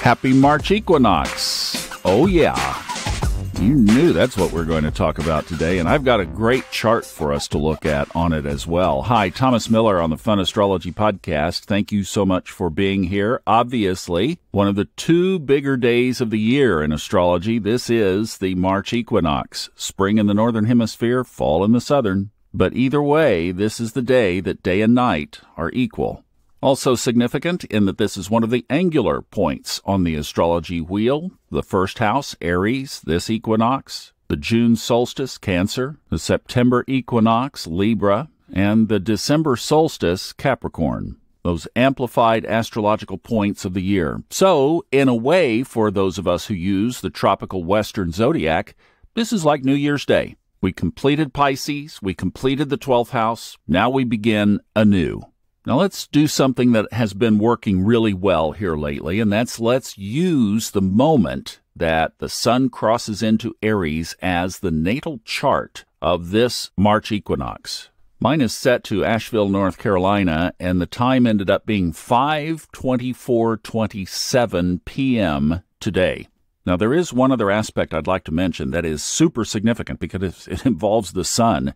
Happy March equinox. Oh, yeah. You knew that's what we're going to talk about today, and I've got a great chart for us to look at on it as well. Hi, Thomas Miller on the Fun Astrology Podcast. Thank you so much for being here. Obviously, one of the two bigger days of the year in astrology. This is the March equinox. Spring in the northern hemisphere, fall in the southern. But either way, this is the day that day and night are equal. Also significant in that this is one of the angular points on the astrology wheel. The first house, Aries, this equinox, the June solstice, Cancer, the September equinox, Libra, and the December solstice, Capricorn. Those amplified astrological points of the year. So, in a way, for those of us who use the tropical western zodiac, this is like New Year's Day. We completed Pisces, we completed the 12th house, now we begin anew. Now let's do something that has been working really well here lately, and that's let's use the moment that the sun crosses into Aries as the natal chart of this March equinox. Mine is set to Asheville, North Carolina, and the time ended up being 5:24:27 p.m. today. Now there is one other aspect I'd like to mention that is super significant because it involves the sun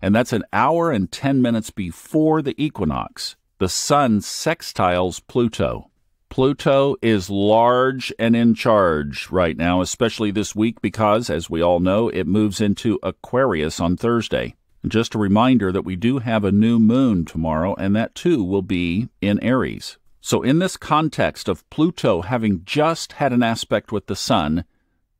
and that's an hour and 10 minutes before the equinox. The sun sextiles Pluto. Pluto is large and in charge right now, especially this week because, as we all know, it moves into Aquarius on Thursday. Just a reminder that we do have a new moon tomorrow, and that too will be in Aries. So, in this context of Pluto having just had an aspect with the Sun,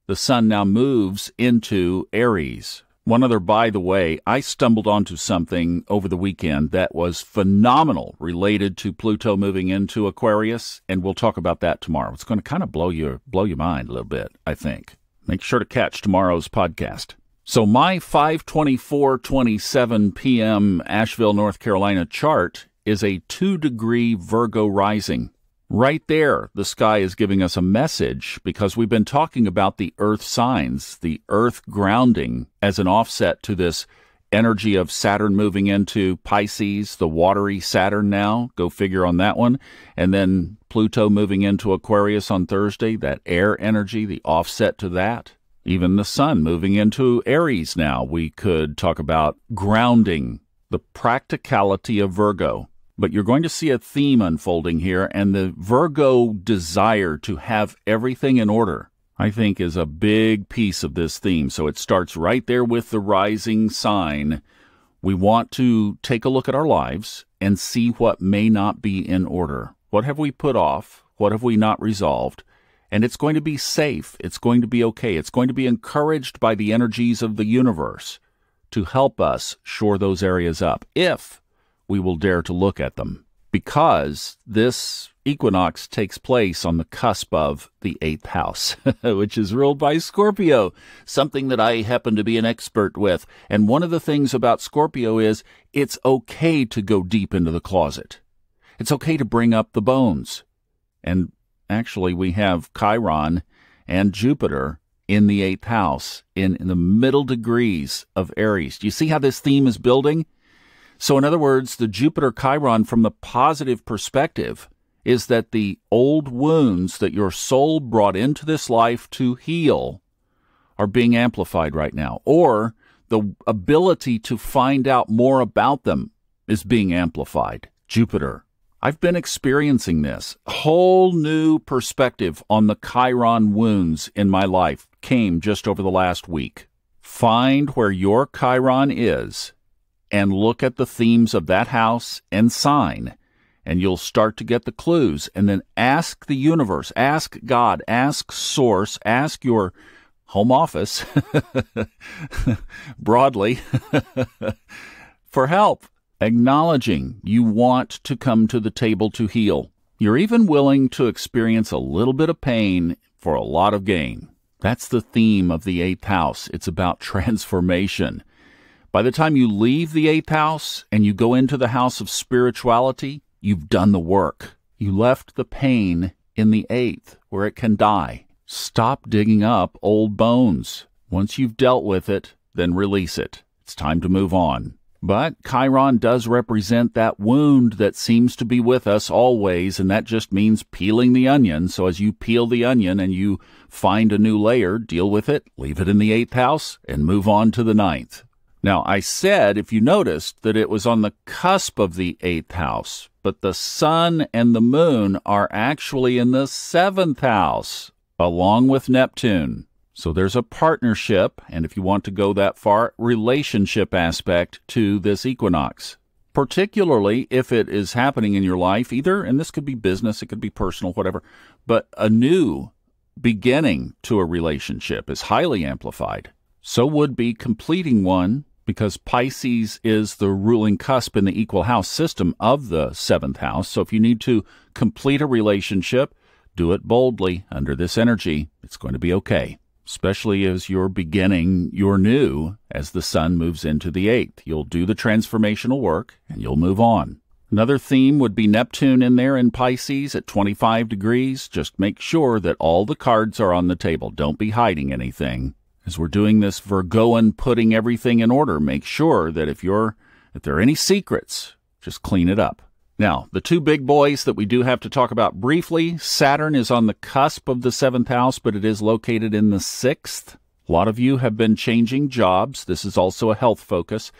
the Sun now moves into Aries. One other, by the way, I stumbled onto something over the weekend that was phenomenal related to Pluto moving into Aquarius, and we'll talk about that tomorrow. It's going to kind of blow your blow your mind a little bit, I think. Make sure to catch tomorrow's podcast. So my 5:24:27 p.m. Asheville, North Carolina chart is a 2 degree Virgo rising. Right there, the sky is giving us a message because we've been talking about the earth signs, the earth grounding as an offset to this energy of Saturn moving into Pisces, the watery Saturn now. Go figure on that one. And then Pluto moving into Aquarius on Thursday, that air energy, the offset to that. Even the sun moving into Aries now. We could talk about grounding, the practicality of Virgo. But you're going to see a theme unfolding here, and the Virgo desire to have everything in order, I think, is a big piece of this theme. So it starts right there with the rising sign. We want to take a look at our lives and see what may not be in order. What have we put off? What have we not resolved? And it's going to be safe. It's going to be okay. It's going to be encouraged by the energies of the universe to help us shore those areas up if we will dare to look at them. Because this equinox takes place on the cusp of the eighth house, which is ruled by Scorpio, something that I happen to be an expert with. And one of the things about Scorpio is it's okay to go deep into the closet. It's okay to bring up the bones. And actually, we have Chiron and Jupiter in the eighth house, in, in the middle degrees of Aries. Do you see how this theme is building? So, in other words, the Jupiter Chiron from the positive perspective is that the old wounds that your soul brought into this life to heal are being amplified right now, or the ability to find out more about them is being amplified. Jupiter. I've been experiencing this. Whole new perspective on the Chiron wounds in my life came just over the last week. Find where your Chiron is and look at the themes of that house and sign, and you'll start to get the clues. And then ask the universe, ask God, ask Source, ask your home office broadly for help, acknowledging you want to come to the table to heal. You're even willing to experience a little bit of pain for a lot of gain. That's the theme of the eighth house. It's about transformation. By the time you leave the eighth house and you go into the house of spirituality, you've done the work. You left the pain in the eighth where it can die. Stop digging up old bones. Once you've dealt with it, then release it. It's time to move on. But Chiron does represent that wound that seems to be with us always, and that just means peeling the onion. So as you peel the onion and you find a new layer, deal with it, leave it in the eighth house, and move on to the ninth. Now, I said, if you noticed, that it was on the cusp of the eighth house, but the sun and the moon are actually in the seventh house, along with Neptune. So there's a partnership, and if you want to go that far, relationship aspect to this equinox. Particularly if it is happening in your life, either, and this could be business, it could be personal, whatever, but a new beginning to a relationship is highly amplified. So would be completing one because Pisces is the ruling cusp in the equal house system of the seventh house. So if you need to complete a relationship, do it boldly under this energy. It's going to be okay especially as you're beginning your new as the sun moves into the eighth. You'll do the transformational work and you'll move on. Another theme would be Neptune in there in Pisces at 25 degrees. Just make sure that all the cards are on the table. Don't be hiding anything. As we're doing this Virgoan putting everything in order, make sure that if you're if there are any secrets, just clean it up. Now, the two big boys that we do have to talk about briefly Saturn is on the cusp of the seventh house, but it is located in the sixth. A lot of you have been changing jobs. This is also a health focus.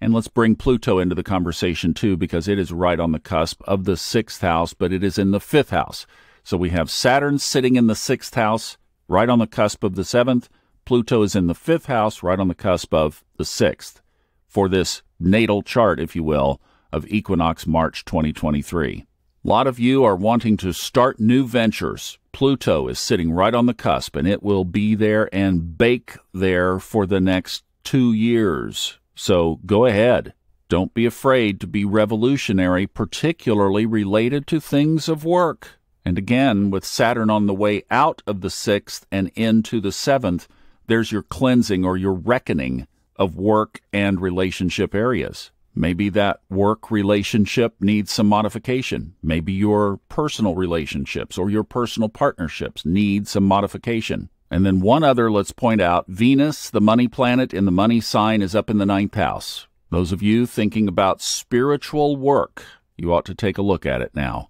And let's bring Pluto into the conversation too, because it is right on the cusp of the sixth house, but it is in the fifth house. So we have Saturn sitting in the sixth house, right on the cusp of the seventh. Pluto is in the fifth house, right on the cusp of the sixth for this natal chart, if you will of Equinox March 2023. A lot of you are wanting to start new ventures. Pluto is sitting right on the cusp and it will be there and bake there for the next two years. So go ahead. Don't be afraid to be revolutionary, particularly related to things of work. And again, with Saturn on the way out of the sixth and into the seventh, there's your cleansing or your reckoning of work and relationship areas. Maybe that work relationship needs some modification. Maybe your personal relationships or your personal partnerships need some modification. And then one other, let's point out Venus, the money planet in the money sign, is up in the ninth house. Those of you thinking about spiritual work, you ought to take a look at it now.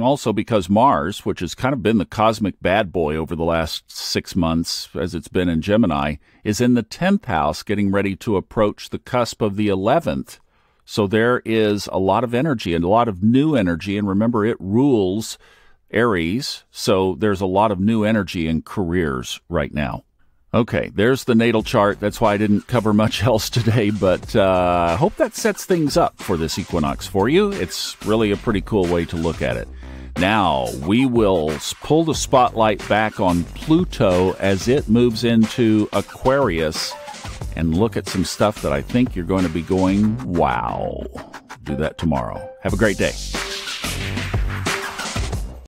Also, because Mars, which has kind of been the cosmic bad boy over the last six months, as it's been in Gemini, is in the 10th house, getting ready to approach the cusp of the 11th. So there is a lot of energy and a lot of new energy. And remember, it rules Aries. So there's a lot of new energy in careers right now. Okay, there's the natal chart. That's why I didn't cover much else today, but uh, I hope that sets things up for this equinox for you. It's really a pretty cool way to look at it. Now, we will pull the spotlight back on Pluto as it moves into Aquarius and look at some stuff that I think you're going to be going, wow. Do that tomorrow. Have a great day.